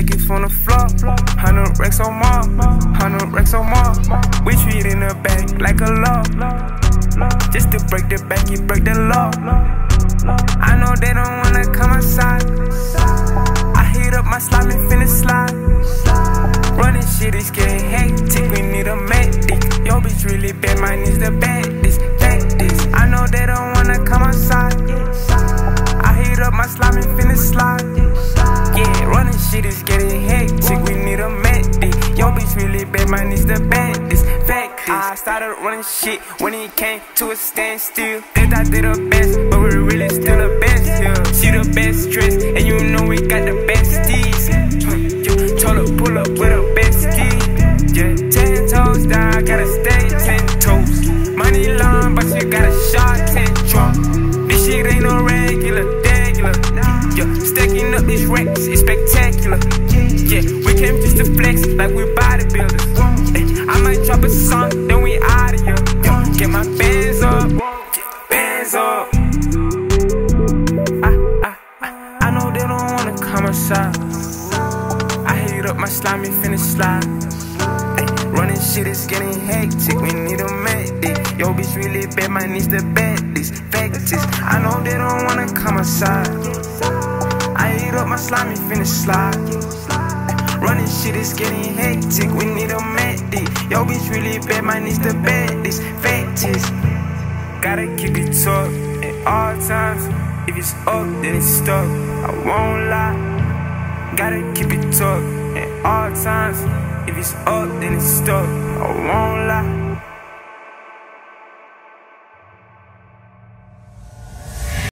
stack it from the floor. Hundred racks or more, hundred racks or more. We treat in the bank like a law. Just to break the bank, you break the law. I know they don't wanna come outside. I heat up my slime and finish slide. Running shit is getting hectic, we need a medic. Yo, bitch really bad, mine is the baddest. This. I know they don't wanna come outside. I heat up my slime and finish slide. Running shit is getting hectic, we need a medic. Yo, bitch really bad, mine is the baddest. Fact is, I started running shit when it came to a standstill. Think I did the best, but we're really still the best. Yeah. She the best dressed, up these racks, it's spectacular. Yeah, we came just to flex like we bodybuilders. I might drop a song, then we out of here. Get my bands up, bands up. I, I, I, I know they don't wanna come outside. I heat up my slimy finish slide. Running shit is getting hectic. We need a medic. Yo, bitch really bad, my needs the baddest. Facts I know they don't wanna come outside. Slimy finish slide. Running shit is getting hectic. We need a medic. Yo, bitch really bad, my needs the baddest. Facts Gotta keep it tough at all times. If it's up, then it's stuck. I won't lie. Gotta keep it tough at all times. If it's up, then it's stuck. I won't lie.